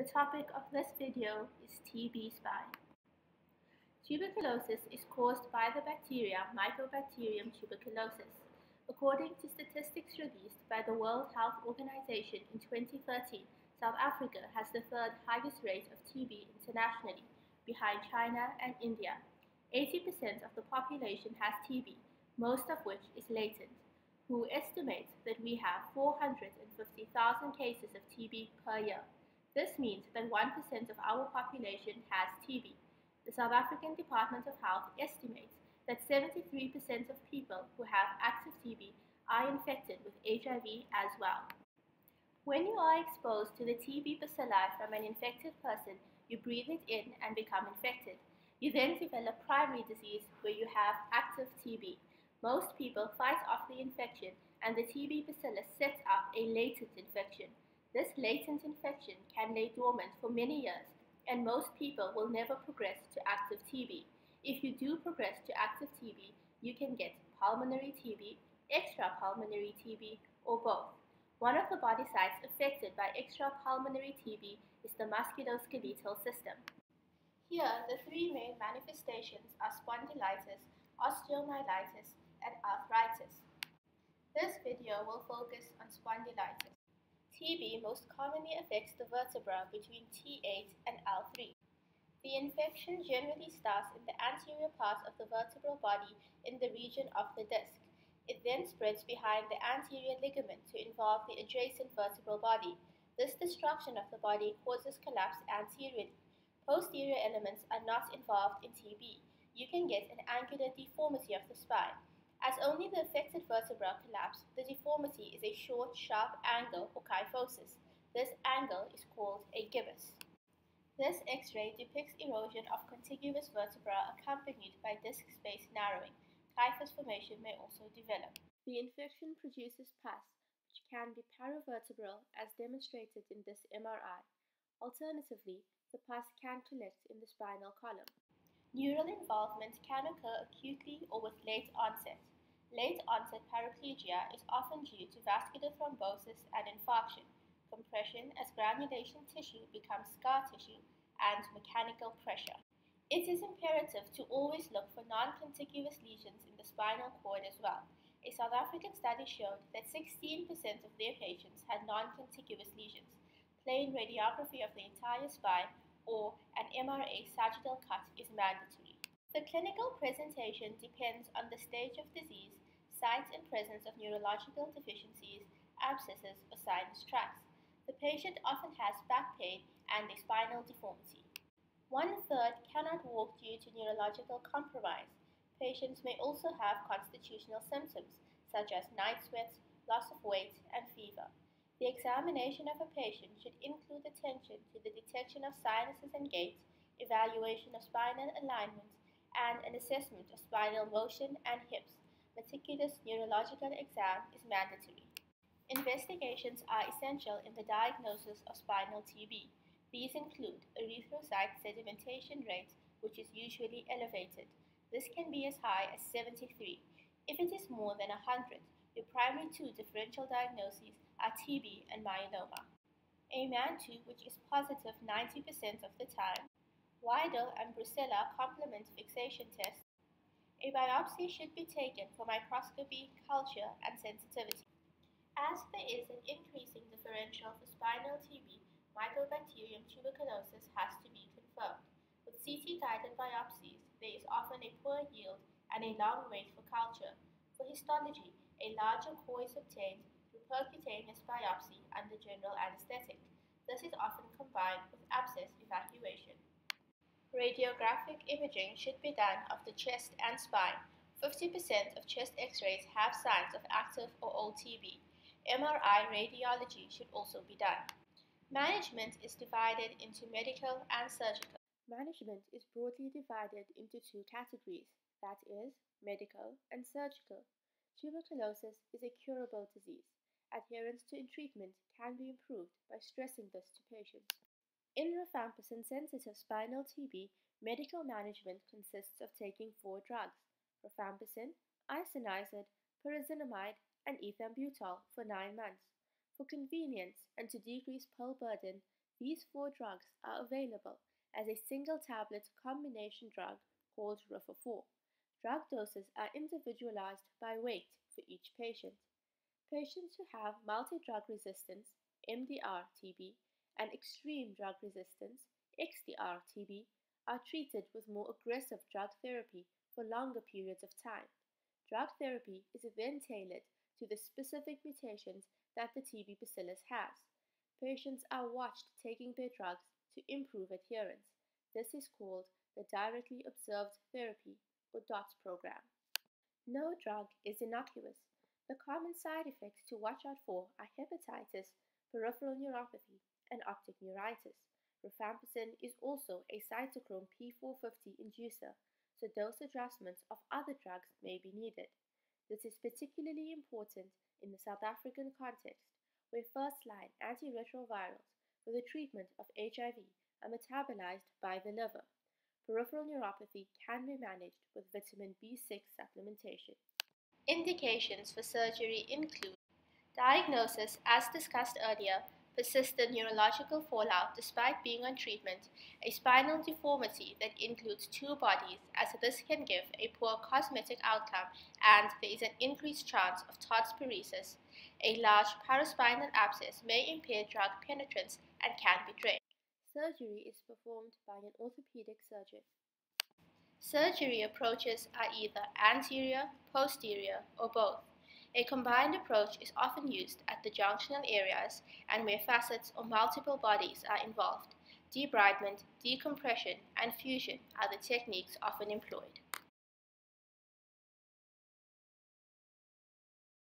The topic of this video is TB spine. Tuberculosis is caused by the bacteria Mycobacterium tuberculosis. According to statistics released by the World Health Organization in 2013, South Africa has the third highest rate of TB internationally, behind China and India. 80% of the population has TB, most of which is latent. WHO estimates that we have 450,000 cases of TB per year. This means that 1% of our population has TB. The South African Department of Health estimates that 73% of people who have active TB are infected with HIV as well. When you are exposed to the TB bacilli from an infected person, you breathe it in and become infected. You then develop primary disease where you have active TB. Most people fight off the infection and the TB bacillus sets up a latent infection. This latent infection can lay dormant for many years, and most people will never progress to active TB. If you do progress to active TB, you can get pulmonary TB, extrapulmonary TB, or both. One of the body sites affected by extrapulmonary TB is the musculoskeletal system. Here, the three main manifestations are spondylitis, osteomyelitis, and arthritis. This video will focus on spondylitis. TB most commonly affects the vertebra between T8 and L3. The infection generally starts in the anterior part of the vertebral body in the region of the disc. It then spreads behind the anterior ligament to involve the adjacent vertebral body. This destruction of the body causes collapse anteriorly. Posterior elements are not involved in TB. You can get an angular deformity of the spine. As only the affected vertebra collapse, the deformity is a short, sharp angle or kyphosis. This angle is called a gibbus. This X-ray depicts erosion of contiguous vertebra accompanied by disc space narrowing. Kyphus formation may also develop. The infection produces pus, which can be paravertebral as demonstrated in this MRI. Alternatively, the pus can collect in the spinal column. Neural involvement can occur acutely or with late onset. Late onset paraplegia is often due to vascular thrombosis and infarction, compression as granulation tissue becomes scar tissue, and mechanical pressure. It is imperative to always look for non-contiguous lesions in the spinal cord as well. A South African study showed that 16% of their patients had non-contiguous lesions. Plain radiography of the entire spine or an MRA sagittal cut is mandatory. The clinical presentation depends on the stage of disease signs and presence of neurological deficiencies, abscesses, or sinus tracts. The patient often has back pain and a spinal deformity. One third cannot walk due to neurological compromise. Patients may also have constitutional symptoms such as night sweats, loss of weight, and fever. The examination of a patient should include attention to the detection of sinuses and gait, evaluation of spinal alignment, and an assessment of spinal motion and hips meticulous neurological exam is mandatory. Investigations are essential in the diagnosis of spinal TB. These include erythrocyte sedimentation rate, which is usually elevated. This can be as high as 73. If it is more than 100, your primary two differential diagnoses are TB and myeloma. A Mantoux, which is positive 90% of the time, Widal and Brucella complement fixation tests. a biopsy should be taken for microscopy, culture, and sensitivity. As there is an increasing differential for spinal TB, Mycobacterium tuberculosis has to be confirmed. With CT-guided biopsies, there is often a poor yield and a long wait for culture. For histology, a larger core is obtained through percutaneous biopsy under general anesthetic. This is often combined with abscess evacuation. Radiographic imaging should be done of the chest and spine. 50% of chest x-rays have signs of active or old TB. MRI radiology should also be done. Management is divided into medical and surgical. Management is broadly divided into two categories, that is, medical and surgical. Tuberculosis is a curable disease. Adherence to treatment can be improved by stressing this to patients. In rifampicin-sensitive spinal TB, medical management consists of taking four drugs, rifampicin, isoniazid, pyrazinamide, and ethambutol for nine months. For convenience and to decrease pill burden, These four drugs are available as a single tablet combination drug called Rifafour. Drug doses are individualized by weight for each patient. Patients who have multi-drug resistance, MDR-TB, and extreme drug resistance, XDR-TB, are treated with more aggressive drug therapy for longer periods of time. Drug therapy is then tailored to the specific mutations that the TB bacillus has. Patients are watched taking their drugs to improve adherence. This is called the Directly Observed Therapy or DOTS program. No drug is innocuous. The common side effects to watch out for are hepatitis, peripheral neuropathy, and optic neuritis. Rifampicin is also a cytochrome P450 inducer, so dose adjustments of other drugs may be needed. This is particularly important in the South African context, where first-line antiretrovirals for the treatment of HIV are metabolized by the liver. Peripheral neuropathy can be managed with vitamin B6 supplementation. Indications for surgery include diagnosis, as discussed earlier, persistent neurological fallout despite being on treatment, a spinal deformity that includes two bodies, as this can give a poor cosmetic outcome, and there is an increased chance of Pott's paresis. A large paraspinal abscess may impair drug penetrance and can be drained. Surgery is performed by an orthopedic surgeon. Surgery approaches are either anterior, posterior, or both. A combined approach is often used at the junctional areas and where facets or multiple bodies are involved. Debridement, decompression, and fusion are the techniques often employed.